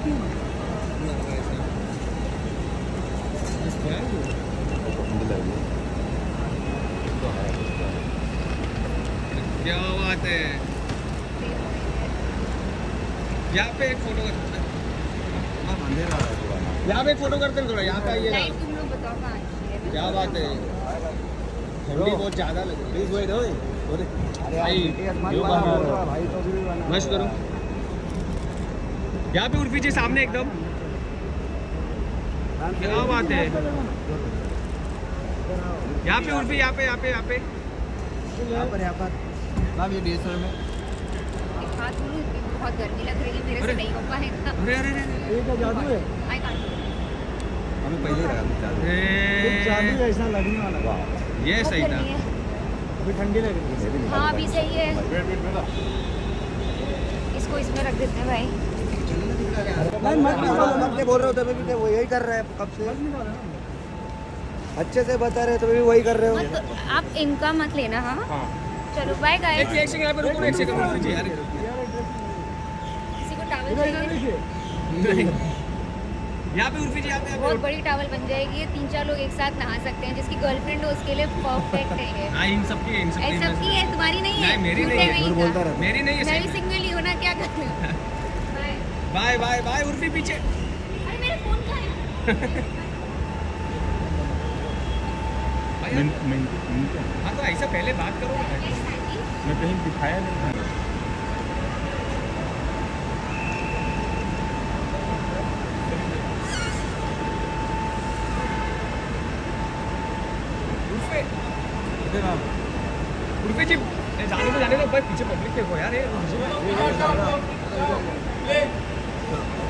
क्या बात है? यहाँ पे एक फ़ोटो करते हैं। यहाँ पे एक फ़ोटो करते हैं थोड़ा यहाँ पे आइए तुम लोग बताओ कहाँ क्या बात है। ठंडी बहुत ज़्यादा लग रही है। भाई तो भी बना। मस्त करो। यहाँ पे उर्फी जी सामने एकदम। क्या बात है। यहाँ पे उर्फी यहाँ पे यहाँ पे यहाँ पे। यहाँ पर यहाँ पर। मैम ये में। बहुत गर्मी लग रही है मेरे से नहीं हो पाएगा। अरे अरे अरे ये क्या जादू है? हमें पहले लगा जादू। ऐसा लगने वाला। ये सही था। अभी ठंडी लग रही है। हाँ अभी सही है इसको इसमें रख देते हैं भाई नहीं मत निकालो मत नहीं बोल रहे हो तभी भी वो यही कर रहे हैं कब से। अच्छे से बता रहे हो तभी भी वही कर रहे हो। आप इनका मत लेना हाँ? हाँ। चलो बाय गाइस एक सेकंड यहाँ पे रुको एक सेकंड उर्फी जी यार। किसी को टावल चाहिए? नहीं। यहाँ पे उर्फी जी यहाँ पे बहुत बड़ी टावल बन जाएगी तीन चार लोग एक साथ नहा सकते हैं जिसकी गर्लफ्रेंड हो उसके लिए परफेक्ट है हाँ इन सबकी है इन सबकी है तुम्हारी नहीं है। मेरी नहीं है। ही। मेरी नहीं मैं भी है सिंगल ही हूँ ना क्या कर बाय बाय बाय उर्फी पीछे अरे मेरा फ़ोन कहाँ है भाई, हाँ तो ऐसा पहले बात करो मैं कहीं दिखाया नहीं था उर्फी जी जाने को जाने दो भाई पीछे पब्लिक देखो यार ये